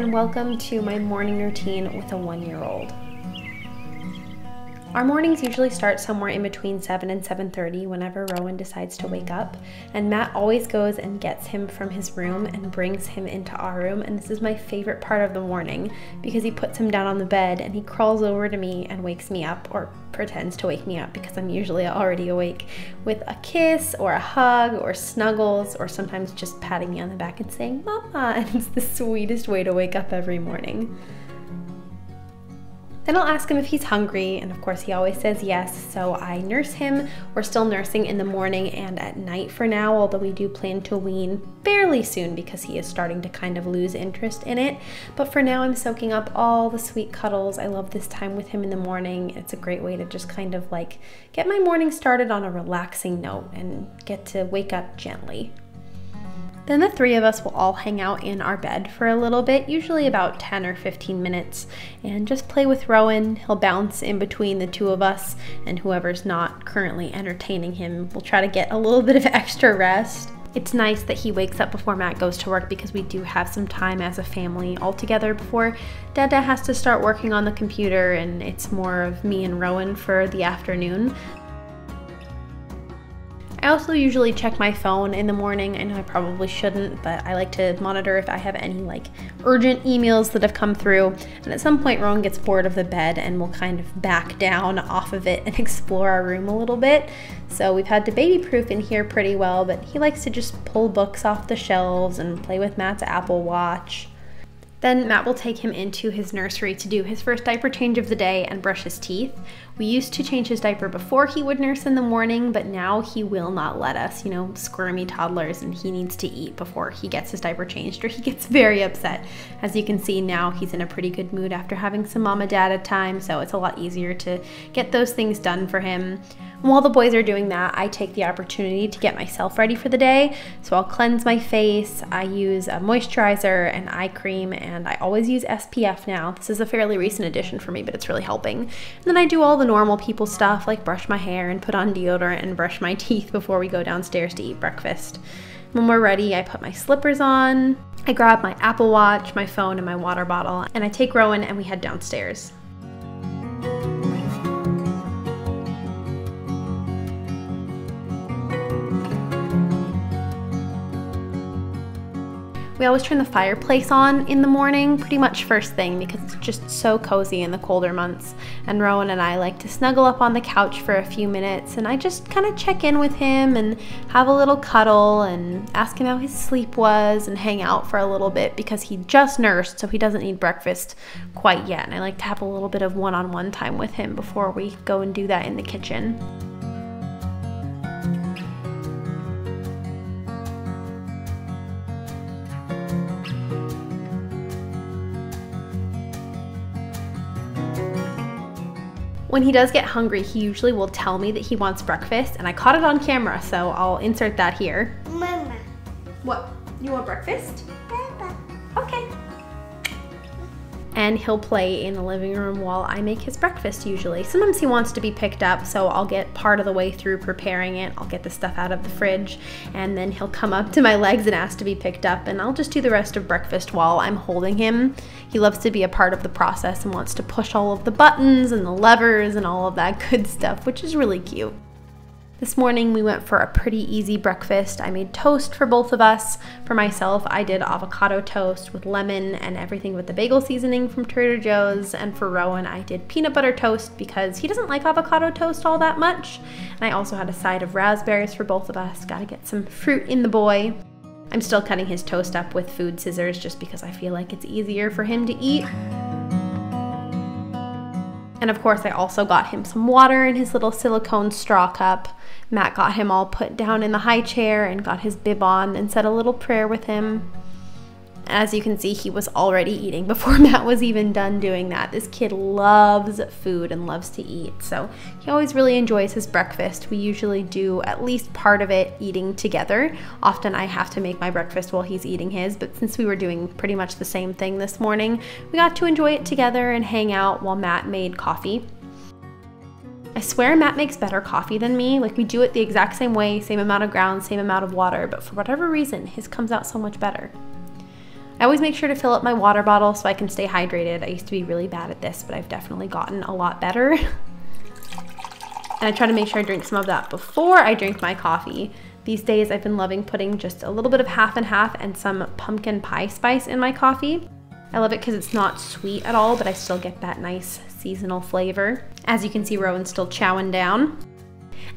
and welcome to my morning routine with a one year old. Our mornings usually start somewhere in between 7 and 7:30 whenever Rowan decides to wake up, and Matt always goes and gets him from his room and brings him into our room, and this is my favorite part of the morning because he puts him down on the bed and he crawls over to me and wakes me up or pretends to wake me up because I'm usually already awake with a kiss or a hug or snuggles or sometimes just patting me on the back and saying mama and it's the sweetest way to wake up every morning. Then I'll ask him if he's hungry, and of course, he always says yes. So I nurse him. We're still nursing in the morning and at night for now, although we do plan to wean fairly soon because he is starting to kind of lose interest in it. But for now, I'm soaking up all the sweet cuddles. I love this time with him in the morning. It's a great way to just kind of like get my morning started on a relaxing note and get to wake up gently. Then the three of us will all hang out in our bed for a little bit, usually about 10 or 15 minutes, and just play with Rowan. He'll bounce in between the two of us, and whoever's not currently entertaining him will try to get a little bit of extra rest. It's nice that he wakes up before Matt goes to work because we do have some time as a family all together before Dada has to start working on the computer and it's more of me and Rowan for the afternoon. I also usually check my phone in the morning. I know I probably shouldn't, but I like to monitor if I have any like urgent emails that have come through. And at some point, Rowan gets bored of the bed and will kind of back down off of it and explore our room a little bit. So we've had to baby proof in here pretty well, but he likes to just pull books off the shelves and play with Matt's Apple Watch. Then Matt will take him into his nursery to do his first diaper change of the day and brush his teeth. We used to change his diaper before he would nurse in the morning, but now he will not let us, you know, squirmy toddlers, and he needs to eat before he gets his diaper changed, or he gets very upset. As you can see now, he's in a pretty good mood after having some mama dada time, so it's a lot easier to get those things done for him. While the boys are doing that, I take the opportunity to get myself ready for the day. So I'll cleanse my face, I use a moisturizer and eye cream, and I always use SPF now. This is a fairly recent addition for me, but it's really helping. And then I do all the normal people stuff like brush my hair and put on deodorant and brush my teeth before we go downstairs to eat breakfast. When we're ready, I put my slippers on, I grab my Apple Watch, my phone, and my water bottle, and I take Rowan and we head downstairs. We always turn the fireplace on in the morning, pretty much first thing, because it's just so cozy in the colder months. And Rowan and I like to snuggle up on the couch for a few minutes, and I just kind of check in with him and have a little cuddle and ask him how his sleep was and hang out for a little bit because he just nursed, so he doesn't need breakfast quite yet. And I like to have a little bit of one on one time with him before we go and do that in the kitchen. When he does get hungry, he usually will tell me that he wants breakfast, and I caught it on camera, so I'll insert that here. Mama. What? You want breakfast? And he'll play in the living room while I make his breakfast usually. Sometimes he wants to be picked up, so I'll get part of the way through preparing it. I'll get the stuff out of the fridge, and then he'll come up to my legs and ask to be picked up, and I'll just do the rest of breakfast while I'm holding him. He loves to be a part of the process and wants to push all of the buttons and the levers and all of that good stuff, which is really cute. This morning we went for a pretty easy breakfast. I made toast for both of us. For myself, I did avocado toast with lemon and everything with the bagel seasoning from Trader Joe's. And for Rowan, I did peanut butter toast because he doesn't like avocado toast all that much. And I also had a side of raspberries for both of us. Gotta get some fruit in the boy. I'm still cutting his toast up with food scissors just because I feel like it's easier for him to eat. And of course, I also got him some water in his little silicone straw cup. Matt got him all put down in the high chair and got his bib on and said a little prayer with him. As you can see, he was already eating before Matt was even done doing that. This kid loves food and loves to eat, so he always really enjoys his breakfast. We usually do at least part of it eating together. Often I have to make my breakfast while he's eating his, but since we were doing pretty much the same thing this morning, we got to enjoy it together and hang out while Matt made coffee. I swear Matt makes better coffee than me. Like we do it the exact same way, same amount of ground, same amount of water, but for whatever reason, his comes out so much better. I always make sure to fill up my water bottle so I can stay hydrated. I used to be really bad at this, but I've definitely gotten a lot better. and I try to make sure I drink some of that before I drink my coffee. These days I've been loving putting just a little bit of half and half and some pumpkin pie spice in my coffee. I love it because it's not sweet at all, but I still get that nice seasonal flavor. As you can see, Rowan's still chowing down.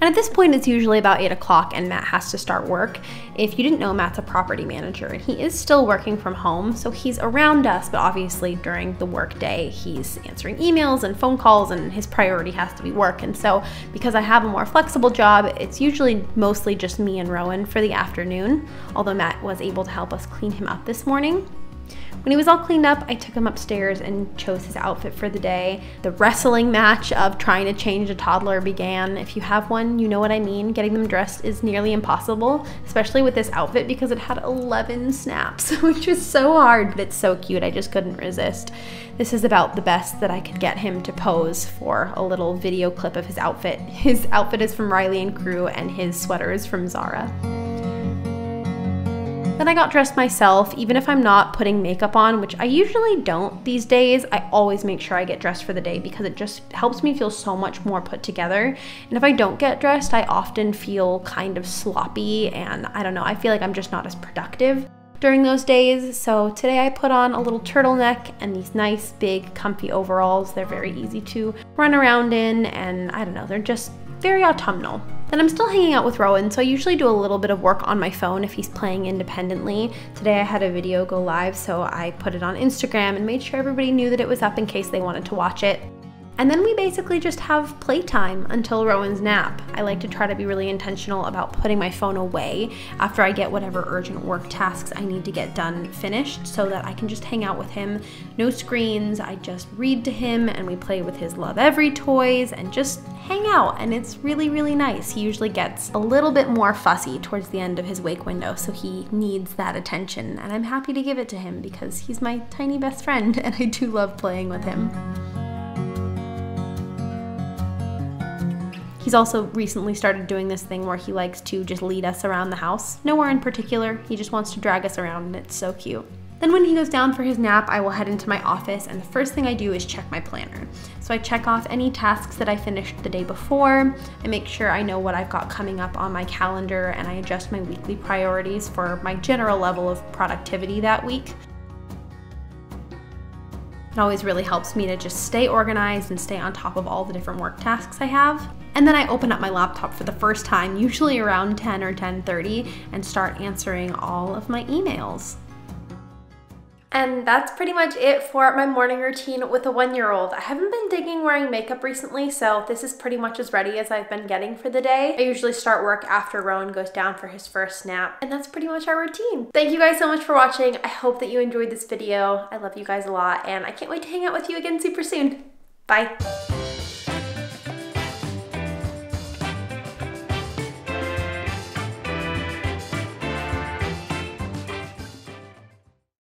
And at this point, it's usually about 8 o'clock and Matt has to start work. If you didn't know, Matt's a property manager and he is still working from home, so he's around us, but obviously during the work day, he's answering emails and phone calls and his priority has to be work. And so because I have a more flexible job, it's usually mostly just me and Rowan for the afternoon, although Matt was able to help us clean him up this morning. When he was all cleaned up, I took him upstairs and chose his outfit for the day. The wrestling match of trying to change a toddler began. If you have one, you know what I mean. Getting them dressed is nearly impossible, especially with this outfit because it had 11 snaps, which was so hard, but it's so cute. I just couldn't resist. This is about the best that I could get him to pose for a little video clip of his outfit. His outfit is from Rylee and Cru and his sweater is from Zara. Then I got dressed myself, even if I'm not putting makeup on, which I usually don't these days. I always make sure I get dressed for the day because it just helps me feel so much more put together. And if I don't get dressed, I often feel kind of sloppy and I don't know, I feel like I'm just not as productive during those days. So today I put on a little turtleneck and these nice big comfy overalls. They're very easy to run around in and I don't know, they're just very autumnal. And I'm still hanging out with Rowan, so I usually do a little bit of work on my phone if he's playing independently. Today I had a video go live, so I put it on Instagram and made sure everybody knew that it was up in case they wanted to watch it. And then we basically just have playtime until Rowan's nap. I like to try to be really intentional about putting my phone away after I get whatever urgent work tasks I need to get done finished so that I can just hang out with him. No screens, I just read to him and we play with his Lovevery toys and just hang out. And it's really, really nice. He usually gets a little bit more fussy towards the end of his wake window, so he needs that attention. And I'm happy to give it to him because he's my tiny best friend and I do love playing with him. He's also recently started doing this thing where he likes to just lead us around the house. Nowhere in particular, he just wants to drag us around and it's so cute. Then when he goes down for his nap, I will head into my office and the first thing I do is check my planner. So I check off any tasks that I finished the day before. I make sure I know what I've got coming up on my calendar and I adjust my weekly priorities for my general level of productivity that week. It always really helps me to just stay organized and stay on top of all the different work tasks I have. And then I open up my laptop for the first time, usually around 10 or 10.30, and start answering all of my emails. And that's pretty much it for my morning routine with a one-year-old. I haven't been digging wearing makeup recently, so this is pretty much as ready as I've been getting for the day. I usually start work after Rowan goes down for his first nap, and that's pretty much our routine. Thank you guys so much for watching. I hope that you enjoyed this video. I love you guys a lot, and I can't wait to hang out with you again super soon. Bye.